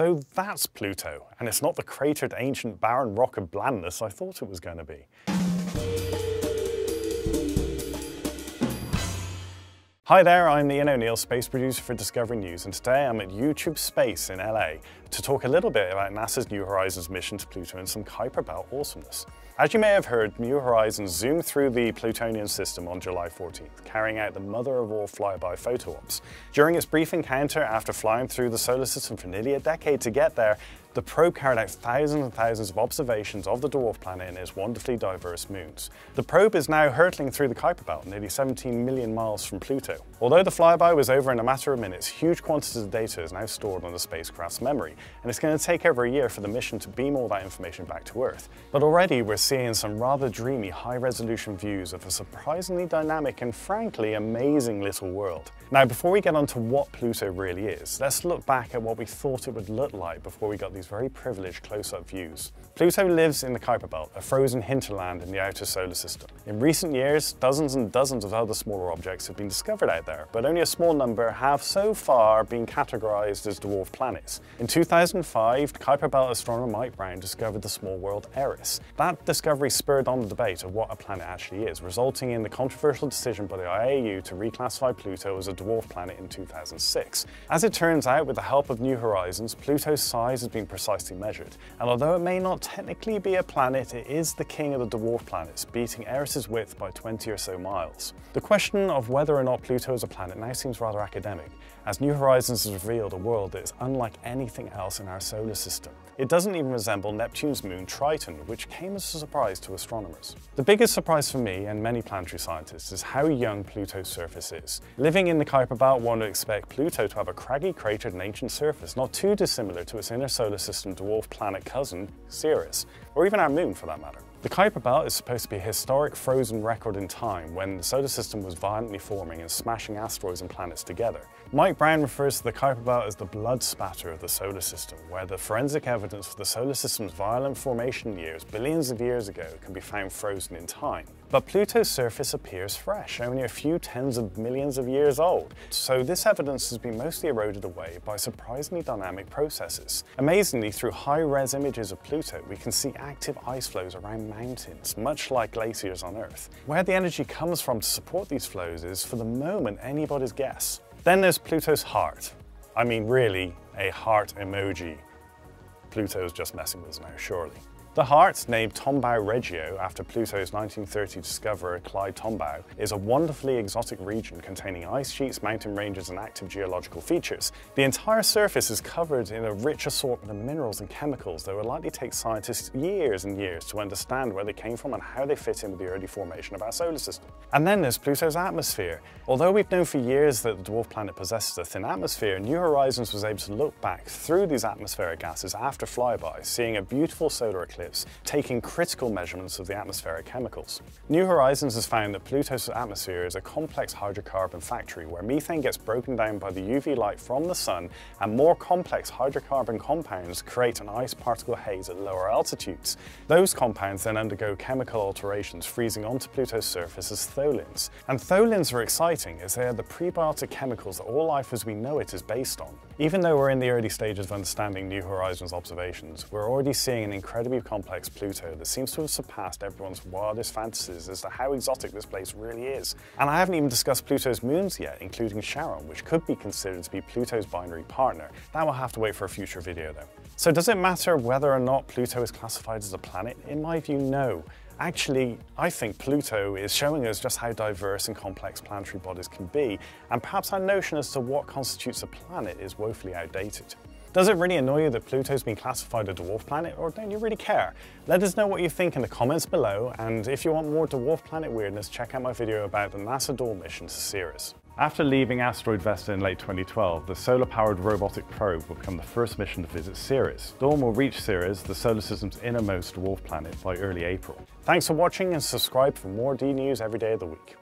So that's Pluto, and it's not the cratered ancient barren rock of blandness I thought it was going to be. Hi there, I'm Ian O'Neill, space producer for Discovery News, and today I'm at YouTube Space in LA to talk a little bit about NASA's New Horizons mission to Pluto and some Kuiper Belt awesomeness. As you may have heard, New Horizons zoomed through the Plutonian system on July 14th, carrying out the mother of all flyby photo ops. During its brief encounter after flying through the solar system for nearly a decade to get there, the probe carried out thousands and thousands of observations of the dwarf planet and its wonderfully diverse moons. The probe is now hurtling through the Kuiper Belt, nearly 17 million miles from Pluto. Although the flyby was over in a matter of minutes, huge quantities of data is now stored on the spacecraft's memory, and it's going to take over a year for the mission to beam all that information back to Earth. But already we're seeing some rather dreamy high-resolution views of a surprisingly dynamic and frankly amazing little world. Now before we get on to what Pluto really is, let's look back at what we thought it would look like before we got these very privileged close-up views. Pluto lives in the Kuiper Belt, a frozen hinterland in the outer solar system. In recent years, dozens and dozens of other smaller objects have been discovered out there, but only a small number have so far been categorized as dwarf planets. In 2005, Kuiper Belt astronomer Mike Brown discovered the small world Eris. That discovery spurred on the debate of what a planet actually is, resulting in the controversial decision by the IAU to reclassify Pluto as a dwarf planet in 2006. As it turns out, with the help of New Horizons, Pluto's size has been precisely measured, and although it may not technically be a planet, it is the king of the dwarf planets, beating Eris's width by 20 or so miles. The question of whether or not Pluto is a planet now seems rather academic, as New Horizons has revealed a world that is unlike anything else in our solar system. It doesn't even resemble Neptune's moon Triton, which came as a surprise to astronomers. The biggest surprise for me and many planetary scientists is how young Pluto's surface is. Living in the Kuiper Belt, one would expect Pluto to have a craggy, cratered and ancient surface, not too dissimilar to its inner solar system dwarf planet cousin, Ceres, or even our moon for that matter. The Kuiper Belt is supposed to be a historic frozen record in time when the solar system was violently forming and smashing asteroids and planets together. Mike Brown refers to the Kuiper Belt as the blood spatter of the solar system, where the forensic evidence for the solar system's violent formation years, billions of years ago, can be found frozen in time. But Pluto's surface appears fresh, only a few tens of millions of years old. So this evidence has been mostly eroded away by surprisingly dynamic processes. Amazingly, through high-res images of Pluto, we can see active ice flows around mountains, much like glaciers on Earth. Where the energy comes from to support these flows is, for the moment, anybody's guess. Then there's Pluto's heart. I mean, really, a heart emoji. Pluto's just messing with us now, surely. The heart, named Tombaugh Regio after Pluto's 1930 discoverer Clyde Tombaugh, is a wonderfully exotic region containing ice sheets, mountain ranges and active geological features. The entire surface is covered in a rich assortment of minerals and chemicals that will likely take scientists years and years to understand where they came from and how they fit in with the early formation of our solar system. And then there's Pluto's atmosphere. Although we've known for years that the dwarf planet possesses a thin atmosphere, New Horizons was able to look back through these atmospheric gases after flyby, seeing a beautiful solar eclipse taking critical measurements of the atmospheric chemicals. New Horizons has found that Pluto's atmosphere is a complex hydrocarbon factory where methane gets broken down by the UV light from the sun and more complex hydrocarbon compounds create an ice particle haze at lower altitudes. Those compounds then undergo chemical alterations, freezing onto Pluto's surface as tholins. And tholins are exciting as they are the prebiotic chemicals that all life as we know it is based on. Even though we're in the early stages of understanding New Horizons observations, we're already seeing an incredibly complex Pluto that seems to have surpassed everyone's wildest fantasies as to how exotic this place really is. And I haven't even discussed Pluto's moons yet, including Charon, which could be considered to be Pluto's binary partner. That will have to wait for a future video though. So does it matter whether or not Pluto is classified as a planet? In my view, no. Actually, I think Pluto is showing us just how diverse and complex planetary bodies can be, and perhaps our notion as to what constitutes a planet is woefully outdated. Does it really annoy you that Pluto's been classified a dwarf planet, or don't you really care? Let us know what you think in the comments below, and if you want more dwarf planet weirdness, check out my video about the NASA Dawn mission to Ceres. After leaving asteroid Vesta in late 2012, the solar-powered robotic probe will become the first mission to visit Ceres. Dawn will reach Ceres, the solar system's innermost dwarf planet, by early April. Thanks for watching and subscribe for more D-News every day of the week.